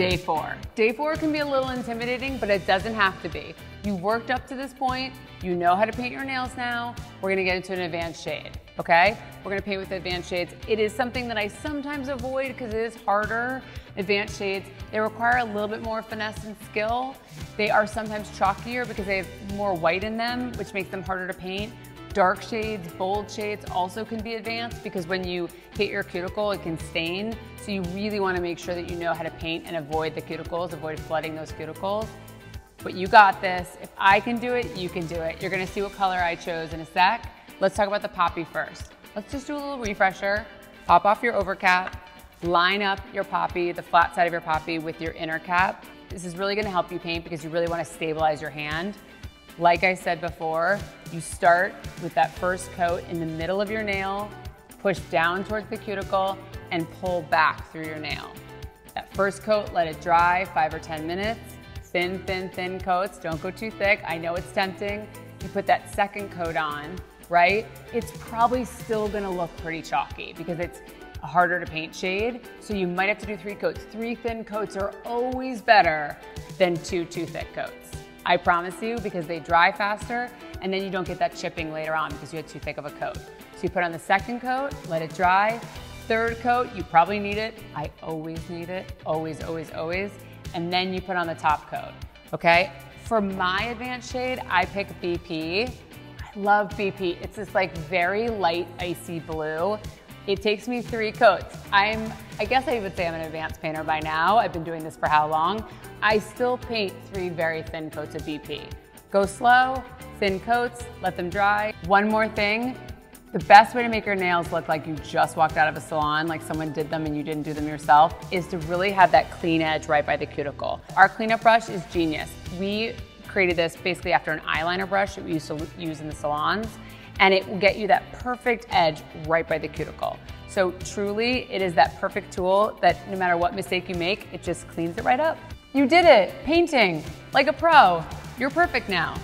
day four. Day four can be a little intimidating, but it doesn't have to be. You worked up to this point, you know how to paint your nails now. We're gonna get into an advanced shade, okay? We're gonna paint with advanced shades. It is something that I sometimes avoid because it is harder. Advanced shades, they require a little bit more finesse and skill. They are sometimes chalkier because they have more white in them, which makes them harder to paint. Dark shades, bold shades also can be advanced because when you hit your cuticle, it can stain. So you really wanna make sure that you know how to paint and avoid the cuticles, avoid flooding those cuticles. But you got this. If I can do it, you can do it. You're gonna see what color I chose in a sec. Let's talk about the poppy first. Let's just do a little refresher. Pop off your overcap, line up your poppy, the flat side of your poppy with your inner cap. This is really gonna help you paint because you really wanna stabilize your hand. Like I said before, you start with that first coat in the middle of your nail, push down towards the cuticle, and pull back through your nail. That first coat, let it dry, five or 10 minutes. Thin, thin, thin coats, don't go too thick. I know it's tempting. You put that second coat on, right? It's probably still gonna look pretty chalky because it's a harder to paint shade. So you might have to do three coats. Three thin coats are always better than two too thick coats. I promise you because they dry faster and then you don't get that chipping later on because you had too thick of a coat. So you put on the second coat, let it dry. Third coat, you probably need it. I always need it, always, always, always. And then you put on the top coat, okay? For my advanced shade, I pick BP. I love BP. It's this like very light icy blue. It takes me three coats. I'm, I guess I would say I'm an advanced painter by now. I've been doing this for how long? I still paint three very thin coats of BP. Go slow, thin coats, let them dry. One more thing, the best way to make your nails look like you just walked out of a salon, like someone did them and you didn't do them yourself, is to really have that clean edge right by the cuticle. Our cleanup brush is genius. We created this basically after an eyeliner brush that we used to use in the salons, and it will get you that perfect edge right by the cuticle. So truly, it is that perfect tool that no matter what mistake you make, it just cleans it right up. You did it, painting, like a pro. You're perfect now.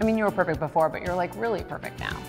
I mean, you were perfect before, but you're like really perfect now.